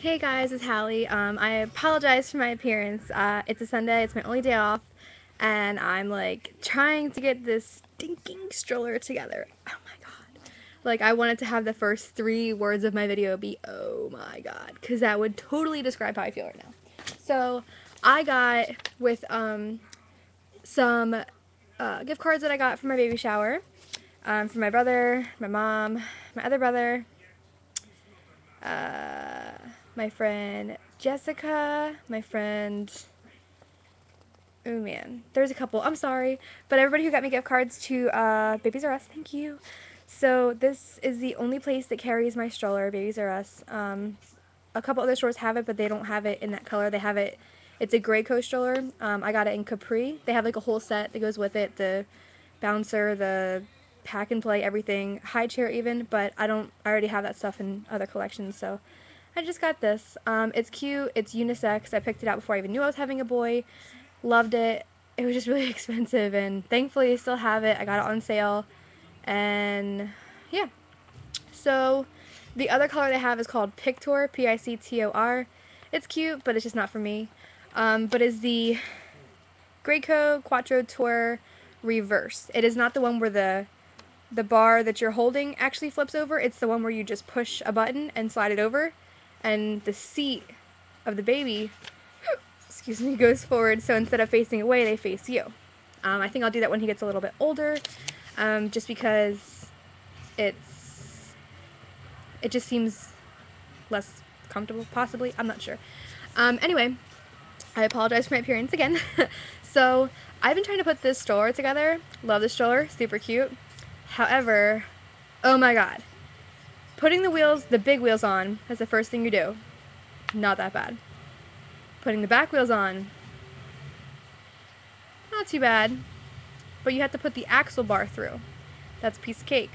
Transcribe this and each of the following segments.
Hey guys, it's Hallie. Um, I apologize for my appearance. Uh, it's a Sunday, it's my only day off, and I'm like trying to get this stinking stroller together. Oh my god. Like, I wanted to have the first three words of my video be, oh my god, because that would totally describe how I feel right now. So, I got with um, some uh, gift cards that I got for my baby shower um, from my brother, my mom, my other brother, uh, my friend Jessica, my friend. Oh man, there's a couple. I'm sorry, but everybody who got me gift cards to uh, Babies R Us, thank you. So this is the only place that carries my stroller, Babies R Us. Um, a couple other stores have it, but they don't have it in that color. They have it. It's a Graco stroller. Um, I got it in Capri. They have like a whole set that goes with it. The bouncer, the pack and play, everything, high chair even. But I don't. I already have that stuff in other collections, so I just got this. Um, it's cute. It's unisex. I picked it out before I even knew I was having a boy. Loved it. It was just really expensive, and thankfully I still have it. I got it on sale, and yeah. So the other color they have is called Pictor, P-I-C-T-O-R. It's cute, but it's just not for me. Um, but is the Graco Quattro Tour Reverse. It is not the one where the the bar that you're holding actually flips over. It's the one where you just push a button and slide it over and the seat of the baby, excuse me, goes forward. So instead of facing away, they face you. Um, I think I'll do that when he gets a little bit older, um, just because it's it just seems less comfortable, possibly. I'm not sure. Um, anyway, I apologize for my appearance again. so I've been trying to put this stroller together. Love this stroller, super cute. However, oh my god, Putting the wheels, the big wheels on, is the first thing you do. Not that bad. Putting the back wheels on, not too bad. But you have to put the axle bar through. That's piece of cake.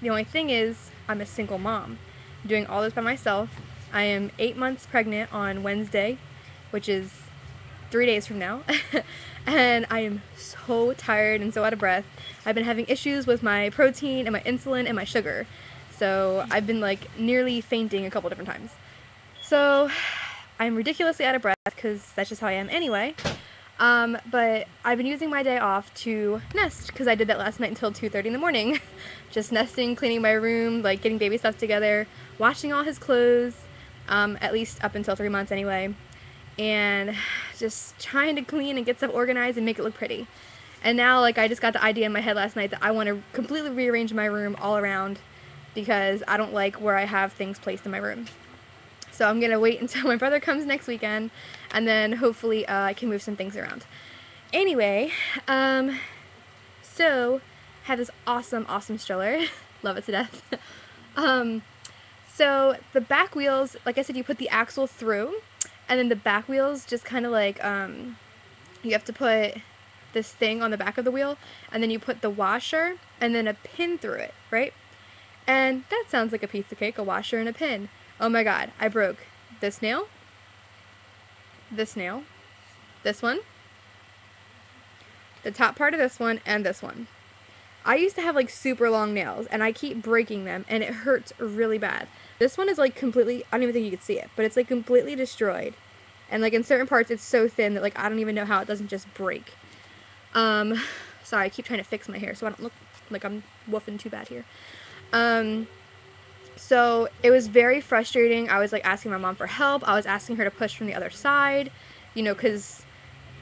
The only thing is, I'm a single mom. I'm doing all this by myself. I am eight months pregnant on Wednesday, which is three days from now. and I am so tired and so out of breath. I've been having issues with my protein and my insulin and my sugar. So I've been like nearly fainting a couple different times. So I'm ridiculously out of breath because that's just how I am anyway. Um, but I've been using my day off to nest because I did that last night until 2.30 in the morning. just nesting, cleaning my room, like getting baby stuff together, washing all his clothes, um, at least up until three months anyway, and just trying to clean and get stuff organized and make it look pretty. And now, like, I just got the idea in my head last night that I want to completely rearrange my room all around because I don't like where I have things placed in my room. So I'm going to wait until my brother comes next weekend and then hopefully uh, I can move some things around. Anyway, um, so have this awesome, awesome stroller. Love it to death. um, so the back wheels, like I said, you put the axle through and then the back wheels just kind of like, um, you have to put this thing on the back of the wheel and then you put the washer and then a pin through it, right? And that sounds like a piece of cake, a washer and a pin. Oh my god, I broke this nail, this nail, this one, the top part of this one, and this one. I used to have like super long nails and I keep breaking them and it hurts really bad. This one is like completely, I don't even think you can see it, but it's like completely destroyed. And like in certain parts it's so thin that like I don't even know how it doesn't just break. Um, sorry, I keep trying to fix my hair so I don't look like I'm woofing too bad here. Um, so it was very frustrating. I was like asking my mom for help. I was asking her to push from the other side, you know, because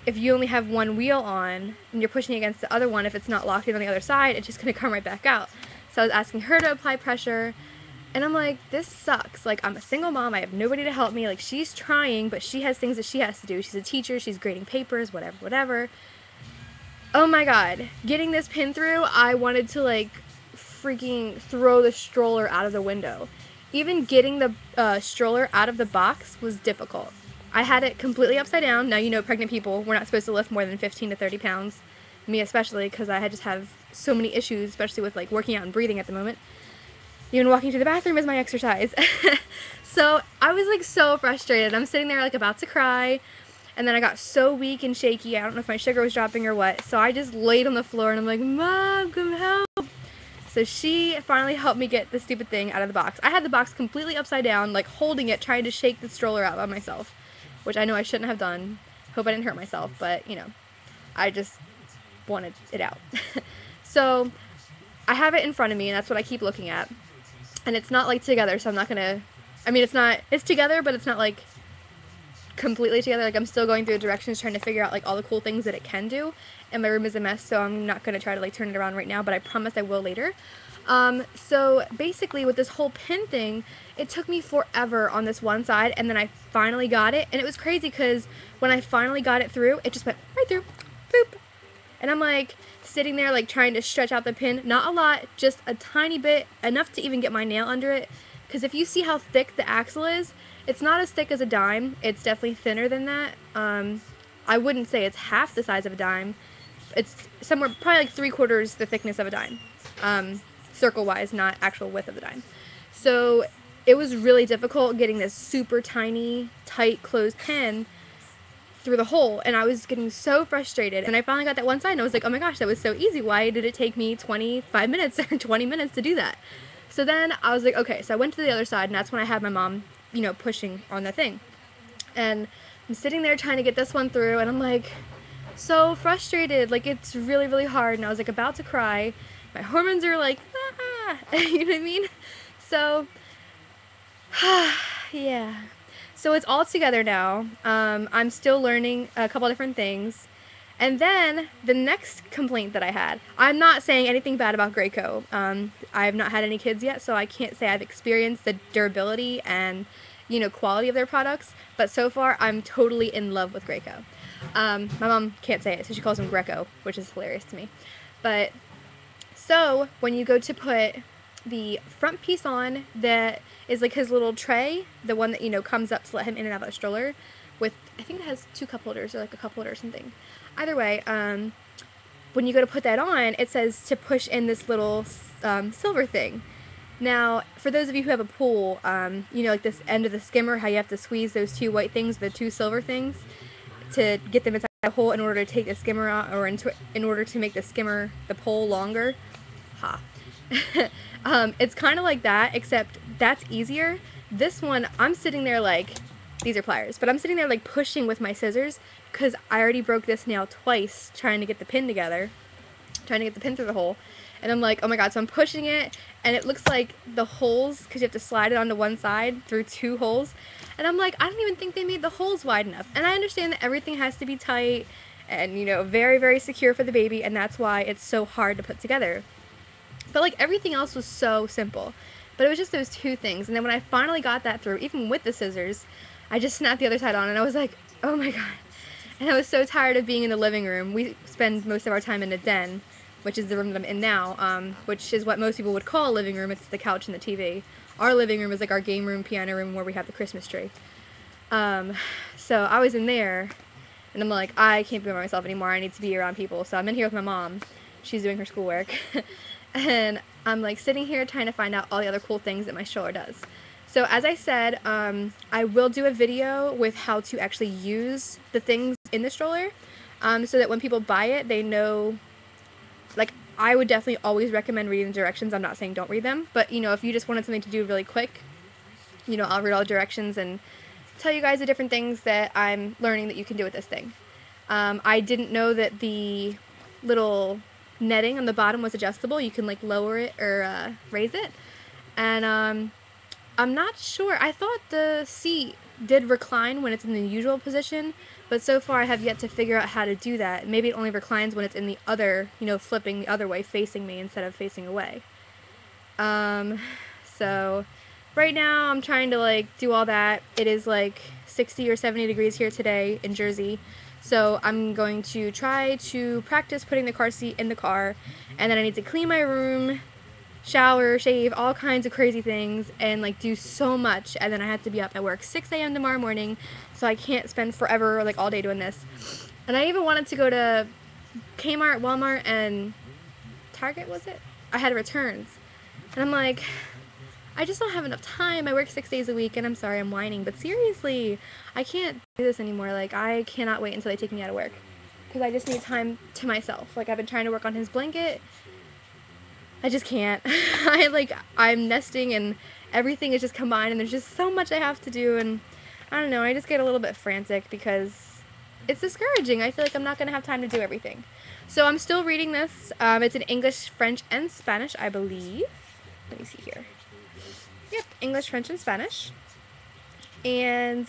if you only have one wheel on and you're pushing against the other one, if it's not locked in on the other side, it's just going to come right back out. So I was asking her to apply pressure. And I'm like, this sucks. Like, I'm a single mom. I have nobody to help me. Like, she's trying, but she has things that she has to do. She's a teacher. She's grading papers, whatever, whatever. Oh my god. Getting this pin through, I wanted to, like, freaking throw the stroller out of the window. Even getting the uh, stroller out of the box was difficult. I had it completely upside down. Now, you know, pregnant people, we're not supposed to lift more than 15 to 30 pounds. Me especially, because I had just have so many issues, especially with like working out and breathing at the moment. Even walking to the bathroom is my exercise. so I was like so frustrated. I'm sitting there like about to cry. And then I got so weak and shaky. I don't know if my sugar was dropping or what. So I just laid on the floor and I'm like, Mom, come help. So she finally helped me get the stupid thing out of the box. I had the box completely upside down, like holding it, trying to shake the stroller out by myself, which I know I shouldn't have done. Hope I didn't hurt myself, but you know, I just wanted it out. so I have it in front of me, and that's what I keep looking at. And it's not like together, so I'm not gonna. I mean, it's not. It's together, but it's not like completely together. Like I'm still going through the directions, trying to figure out like all the cool things that it can do. And my room is a mess, so I'm not gonna try to like turn it around right now. But I promise I will later. Um, so basically, with this whole pin thing, it took me forever on this one side, and then I finally got it, and it was crazy because when I finally got it through, it just went right through, boop, and I'm like sitting there like trying to stretch out the pin, not a lot, just a tiny bit, enough to even get my nail under it. Because if you see how thick the axle is, it's not as thick as a dime. It's definitely thinner than that. Um, I wouldn't say it's half the size of a dime. It's somewhere probably like three quarters the thickness of a dime, um, circle wise, not actual width of the dime. So it was really difficult getting this super tiny, tight, closed pin through the hole and I was getting so frustrated and I finally got that one side and I was like oh my gosh that was so easy why did it take me 25 minutes or 20 minutes to do that so then I was like okay so I went to the other side and that's when I had my mom you know pushing on the thing. And I'm sitting there trying to get this one through and I'm like so frustrated. Like it's really really hard and I was like about to cry. My hormones are like ah, you know what I mean? So yeah. So it's all together now. Um, I'm still learning a couple different things. And then the next complaint that I had, I'm not saying anything bad about Graco. Um, I have not had any kids yet, so I can't say I've experienced the durability and you know quality of their products. But so far, I'm totally in love with Graco. Um, my mom can't say it, so she calls him Greco, which is hilarious to me. But so when you go to put the front piece on that is like his little tray, the one that, you know, comes up to let him in and out of the stroller with, I think it has two cup holders or like a cup holder or something. Either way, um, when you go to put that on, it says to push in this little um, silver thing. Now, for those of you who have a pool, um, you know, like this end of the skimmer, how you have to squeeze those two white things, the two silver things, to get them inside the hole in order to take the skimmer out, or in, in order to make the skimmer, the pole longer. Ha. um, it's kind of like that, except that's easier. This one, I'm sitting there like, these are pliers, but I'm sitting there like pushing with my scissors because I already broke this nail twice trying to get the pin together, trying to get the pin through the hole. And I'm like, oh my god, so I'm pushing it, and it looks like the holes, because you have to slide it onto one side through two holes. And I'm like, I don't even think they made the holes wide enough. And I understand that everything has to be tight and, you know, very, very secure for the baby, and that's why it's so hard to put together. But like everything else was so simple. But it was just those two things. And then when I finally got that through, even with the scissors, I just snapped the other side on and I was like, oh my god. And I was so tired of being in the living room. We spend most of our time in a den, which is the room that I'm in now, um, which is what most people would call a living room. It's the couch and the TV. Our living room is like our game room, piano room, where we have the Christmas tree. Um, so I was in there, and I'm like, I can't be by myself anymore. I need to be around people. So I'm in here with my mom. She's doing her schoolwork. and I'm like sitting here trying to find out all the other cool things that my stroller does. So as I said, um, I will do a video with how to actually use the things in the stroller um, so that when people buy it, they know, like, I would definitely always recommend reading the directions. I'm not saying don't read them, but, you know, if you just wanted something to do really quick, you know, I'll read all the directions and tell you guys the different things that I'm learning that you can do with this thing. Um, I didn't know that the little netting on the bottom was adjustable. You can like lower it or uh, raise it. And um, I'm not sure. I thought the seat did recline when it's in the usual position, but so far I have yet to figure out how to do that. Maybe it only reclines when it's in the other, you know, flipping the other way, facing me instead of facing away. Um, so right now I'm trying to like do all that. It is like 60 or 70 degrees here today in Jersey. So I'm going to try to practice putting the car seat in the car and then I need to clean my room, shower, shave, all kinds of crazy things and like do so much and then I have to be up at work 6 a.m. tomorrow morning so I can't spend forever like all day doing this. And I even wanted to go to Kmart, Walmart, and Target was it? I had returns. And I'm like, I just don't have enough time. I work six days a week, and I'm sorry I'm whining, but seriously, I can't do this anymore. Like, I cannot wait until they take me out of work. Because I just need time to myself. Like, I've been trying to work on his blanket. I just can't. I like I'm nesting and everything is just combined and there's just so much I have to do and I don't know, I just get a little bit frantic because it's discouraging. I feel like I'm not going to have time to do everything. So I'm still reading this. Um, it's in English, French, and Spanish, I believe. Let me see here. Yep, English, French, and Spanish. And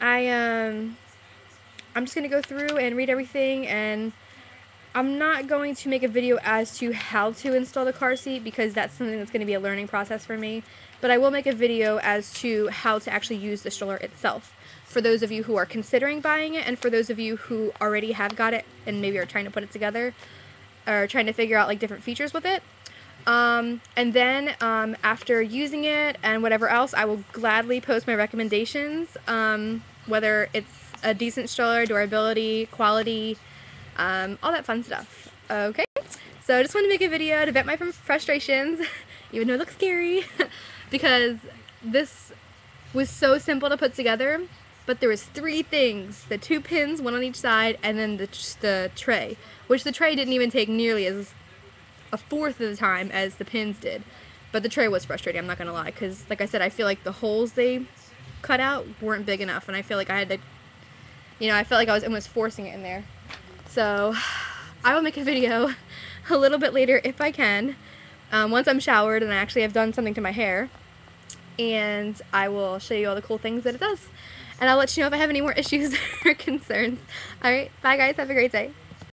I um I'm just gonna go through and read everything and I'm not going to make a video as to how to install the car seat because that's something that's going to be a learning process for me. But I will make a video as to how to actually use the stroller itself for those of you who are considering buying it and for those of you who already have got it and maybe are trying to put it together or trying to figure out like different features with it. Um, and then um, after using it and whatever else, I will gladly post my recommendations, um, whether it's a decent stroller, durability, quality, um, all that fun stuff. Okay, so I just want to make a video to vent my frustrations, even though it looks scary, because this was so simple to put together, but there was three things, the two pins, one on each side, and then the, the tray, which the tray didn't even take nearly as a fourth of the time as the pins did. But the tray was frustrating, I'm not going to lie, because like I said, I feel like the holes they cut out weren't big enough, and I feel like I had to, you know, I felt like I was almost forcing it in there. So I will make a video a little bit later if I can, um, once I'm showered and I actually have done something to my hair. And I will show you all the cool things that it does. And I'll let you know if I have any more issues or concerns. Alright, bye guys, have a great day.